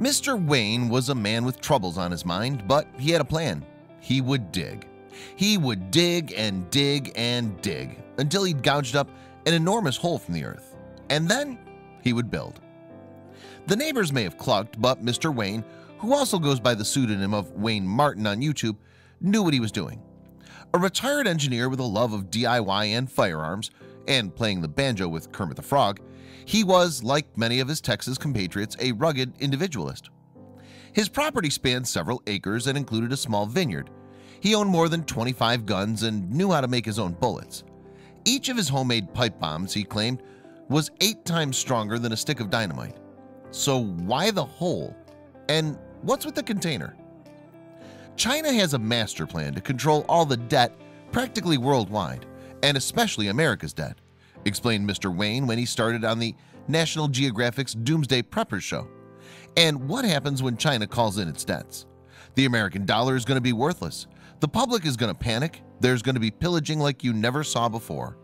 Mr. Wayne was a man with troubles on his mind, but he had a plan. He would dig. He would dig and dig and dig until he'd gouged up an enormous hole from the earth. And then he would build. The neighbors may have clucked, but Mr. Wayne, who also goes by the pseudonym of Wayne Martin on YouTube, knew what he was doing. A retired engineer with a love of DIY and firearms, and playing the banjo with Kermit the Frog, he was, like many of his Texas compatriots, a rugged individualist. His property spanned several acres and included a small vineyard. He owned more than 25 guns and knew how to make his own bullets. Each of his homemade pipe bombs, he claimed, was eight times stronger than a stick of dynamite. So why the hole? And what's with the container? China has a master plan to control all the debt practically worldwide, and especially America's debt, explained Mr. Wayne when he started on the National Geographic's Doomsday Preppers show. And what happens when China calls in its debts? The American dollar is going to be worthless. The public is going to panic. There's going to be pillaging like you never saw before.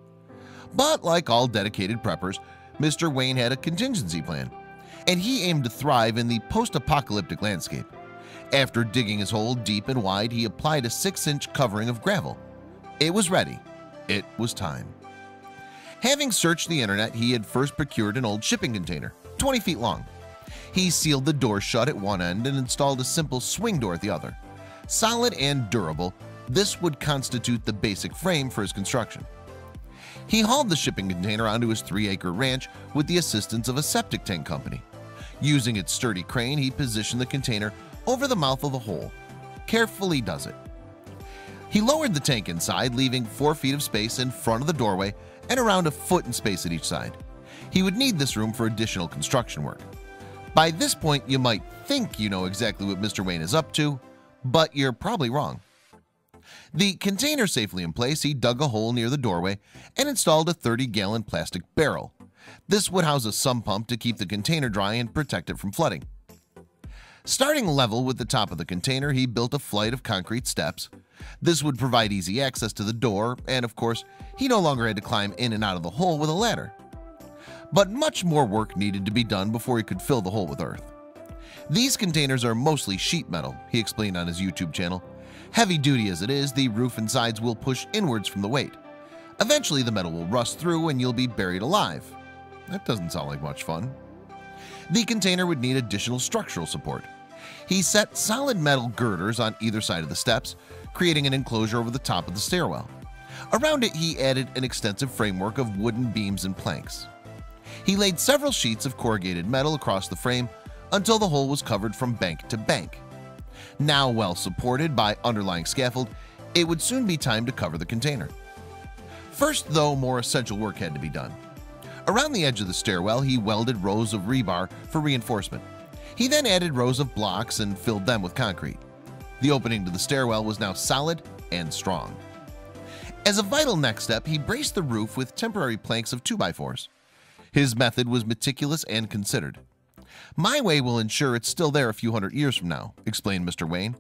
But like all dedicated preppers, Mr. Wayne had a contingency plan, and he aimed to thrive in the post-apocalyptic landscape. After digging his hole deep and wide, he applied a six-inch covering of gravel. It was ready. It was time. Having searched the internet, he had first procured an old shipping container, 20 feet long. He sealed the door shut at one end and installed a simple swing door at the other. Solid and durable, this would constitute the basic frame for his construction. He hauled the shipping container onto his three-acre ranch with the assistance of a septic tank company. Using its sturdy crane, he positioned the container over the mouth of the hole. Carefully does it. He lowered the tank inside, leaving four feet of space in front of the doorway and around a foot in space at each side. He would need this room for additional construction work. By this point, you might think you know exactly what Mr. Wayne is up to, but you're probably wrong. The container safely in place, he dug a hole near the doorway and installed a 30-gallon plastic barrel. This would house a sump pump to keep the container dry and protect it from flooding. Starting level with the top of the container, he built a flight of concrete steps. This would provide easy access to the door, and of course, he no longer had to climb in and out of the hole with a ladder. But much more work needed to be done before he could fill the hole with earth. These containers are mostly sheet metal, he explained on his YouTube channel. Heavy duty as it is, the roof and sides will push inwards from the weight. Eventually, the metal will rust through and you'll be buried alive. That doesn't sound like much fun. The container would need additional structural support. He set solid metal girders on either side of the steps, creating an enclosure over the top of the stairwell. Around it, he added an extensive framework of wooden beams and planks. He laid several sheets of corrugated metal across the frame until the hole was covered from bank to bank. Now well supported by underlying scaffold, it would soon be time to cover the container. First, though, more essential work had to be done. Around the edge of the stairwell, he welded rows of rebar for reinforcement. He then added rows of blocks and filled them with concrete. The opening to the stairwell was now solid and strong. As a vital next step, he braced the roof with temporary planks of 2x4s. His method was meticulous and considered. My way will ensure it's still there a few hundred years from now, explained Mr. Wayne.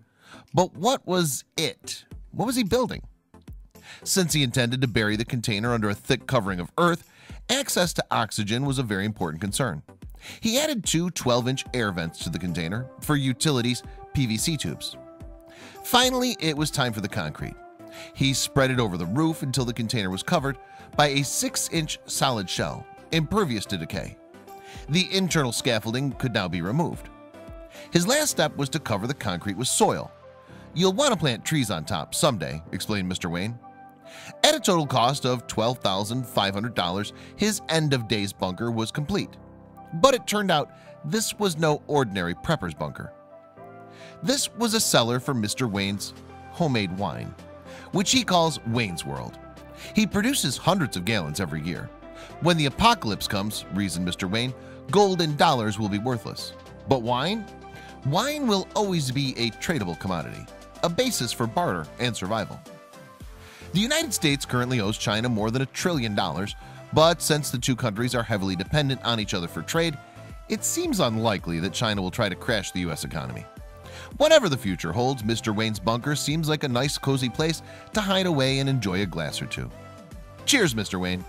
But what was it? What was he building? Since he intended to bury the container under a thick covering of earth, access to oxygen was a very important concern. He added two 12-inch air vents to the container for utilities PVC tubes. Finally, it was time for the concrete. He spread it over the roof until the container was covered by a 6-inch solid shell, impervious to decay. The internal scaffolding could now be removed. His last step was to cover the concrete with soil. You'll want to plant trees on top someday, explained Mr. Wayne. At a total cost of $12,500, his end-of-days bunker was complete. But it turned out this was no ordinary prepper's bunker. This was a cellar for Mr. Wayne's homemade wine, which he calls Wayne's World. He produces hundreds of gallons every year. When the apocalypse comes, reasoned Mr. Wayne, gold and dollars will be worthless. But wine? Wine will always be a tradable commodity, a basis for barter and survival. The United States currently owes China more than a trillion dollars, but since the two countries are heavily dependent on each other for trade, it seems unlikely that China will try to crash the US economy. Whatever the future holds, Mr. Wayne's bunker seems like a nice cozy place to hide away and enjoy a glass or two. Cheers, Mr. Wayne.